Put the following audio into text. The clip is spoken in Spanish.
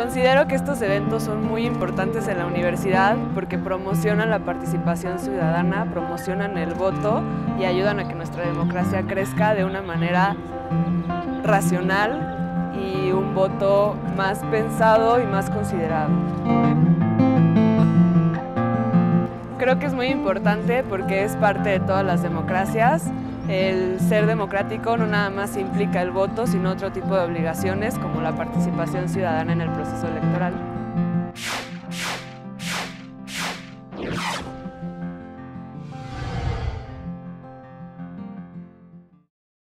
Considero que estos eventos son muy importantes en la universidad porque promocionan la participación ciudadana, promocionan el voto y ayudan a que nuestra democracia crezca de una manera racional y un voto más pensado y más considerado. Creo que es muy importante porque es parte de todas las democracias. El ser democrático no nada más implica el voto, sino otro tipo de obligaciones como la participación ciudadana en el proceso electoral.